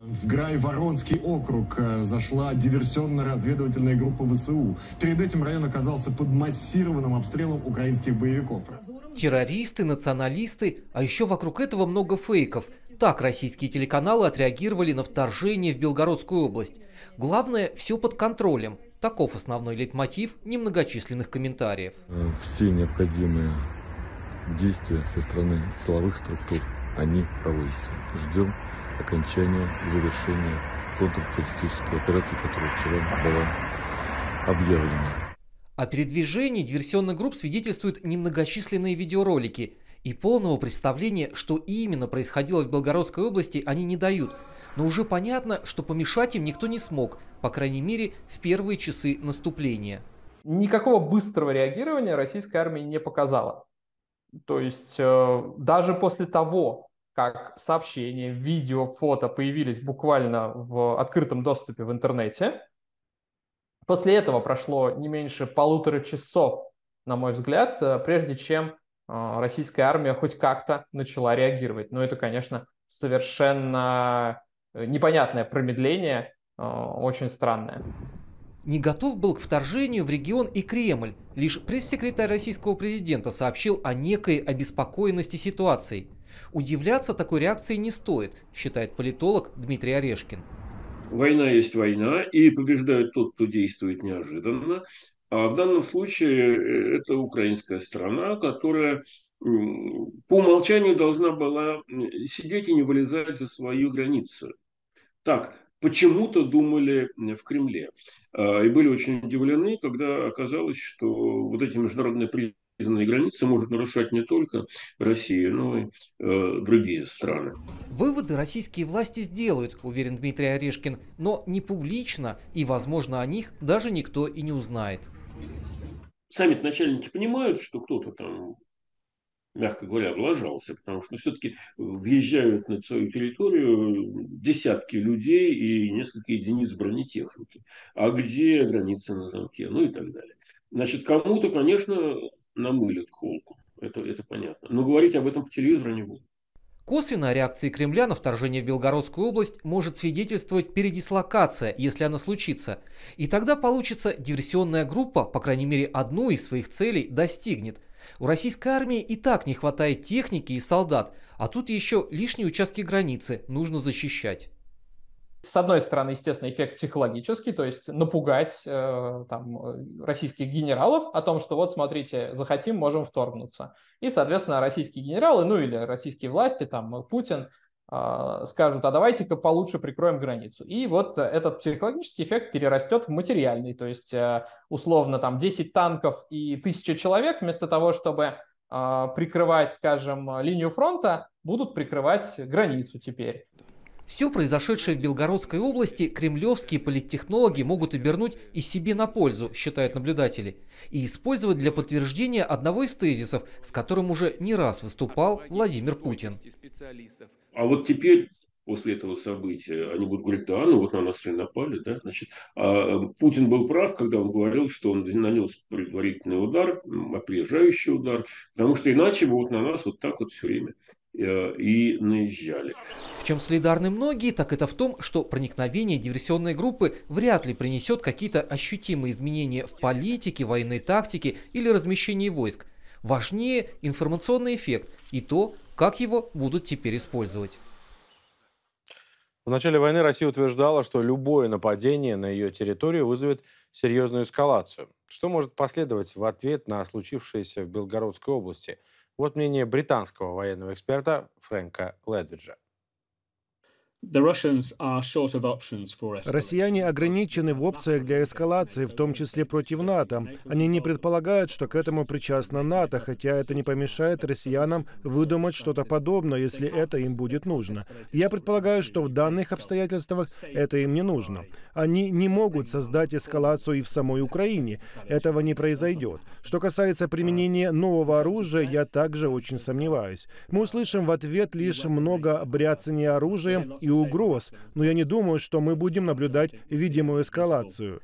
В Грай-Воронский округ э, зашла диверсионно-разведывательная группа ВСУ. Перед этим район оказался под массированным обстрелом украинских боевиков. Террористы, националисты, а еще вокруг этого много фейков. Так российские телеканалы отреагировали на вторжение в Белгородскую область. Главное, все под контролем. Таков основной лейтмотив немногочисленных комментариев. Э, все необходимые действия со стороны силовых структур, они проводятся. Ждем окончания, завершения контртеррористической операции, которая вчера была объявлена. О передвижении диверсионных групп свидетельствуют немногочисленные видеоролики. И полного представления, что именно происходило в Белгородской области, они не дают. Но уже понятно, что помешать им никто не смог, по крайней мере, в первые часы наступления. Никакого быстрого реагирования российская армия не показала. То есть э, даже после того, как сообщения, видео, фото появились буквально в открытом доступе в интернете, после этого прошло не меньше полутора часов, на мой взгляд, э, прежде чем э, российская армия хоть как-то начала реагировать. Но это, конечно, совершенно непонятное промедление, очень странное. Не готов был к вторжению в регион и Кремль. Лишь пресс-секретарь российского президента сообщил о некой обеспокоенности ситуацией. Удивляться такой реакции не стоит, считает политолог Дмитрий Орешкин. Война есть война, и побеждает тот, кто действует неожиданно. А в данном случае э, это украинская страна, которая по умолчанию должна была сидеть и не вылезать за свою границу. Так, почему-то думали в Кремле. А, и были очень удивлены, когда оказалось, что вот эти международные признанные границы может нарушать не только Россия, но и э, другие страны. Выводы российские власти сделают, уверен Дмитрий Орешкин, но не публично, и, возможно, о них даже никто и не узнает. Сами начальники понимают, что кто-то там мягко говоря, облажался, потому что все-таки въезжают на свою территорию десятки людей и несколько единиц бронетехники. А где граница на замке? Ну и так далее. Значит, кому-то, конечно, намылят холку. Это, это понятно. Но говорить об этом по телевизору не буду. Косвенно о реакции Кремля на вторжение в Белгородскую область может свидетельствовать передислокация, если она случится. И тогда получится диверсионная группа, по крайней мере одну из своих целей, достигнет – у российской армии и так не хватает техники и солдат, а тут еще лишние участки границы нужно защищать. С одной стороны, естественно, эффект психологический, то есть напугать э, там, э, российских генералов о том, что вот смотрите, захотим, можем вторгнуться. И, соответственно, российские генералы, ну или российские власти, там Путин, а, скажут, а давайте-ка получше прикроем границу. И вот этот психологический эффект перерастет в материальный, то есть э, условно там 10 танков и 1000 человек вместо того, чтобы а, прикрывать, скажем, линию фронта, будут прикрывать границу теперь. Все произошедшее в Белгородской области кремлевские политтехнологи могут обернуть и себе на пользу, считают наблюдатели, и использовать для подтверждения одного из тезисов, с которым уже не раз выступал Владимир Путин. А вот теперь после этого события, они будут говорить, да, ну вот на нас же напали, да, значит, а Путин был прав, когда он говорил, что он нанес предварительный удар, опережающий удар, потому что иначе бы вот на нас вот так вот все время и наезжали. В чем солидарны многие, так это в том, что проникновение диверсионной группы вряд ли принесет какие-то ощутимые изменения в политике, военной тактике или размещении войск. Важнее информационный эффект и то, как его будут теперь использовать? В начале войны Россия утверждала, что любое нападение на ее территорию вызовет серьезную эскалацию. Что может последовать в ответ на случившееся в Белгородской области? Вот мнение британского военного эксперта Фрэнка Ледвиджа. Россияне ограничены в опциях для эскалации, в том числе против НАТО. Они не предполагают, что к этому причастна НАТО, хотя это не помешает россиянам выдумать что-то подобное, если это им будет нужно. Я предполагаю, что в данных обстоятельствах это им не нужно. Они не могут создать эскалацию и в самой Украине. Этого не произойдет. Что касается применения нового оружия, я также очень сомневаюсь. Мы услышим в ответ лишь много бряцания оружием и угроз, но я не думаю, что мы будем наблюдать видимую эскалацию.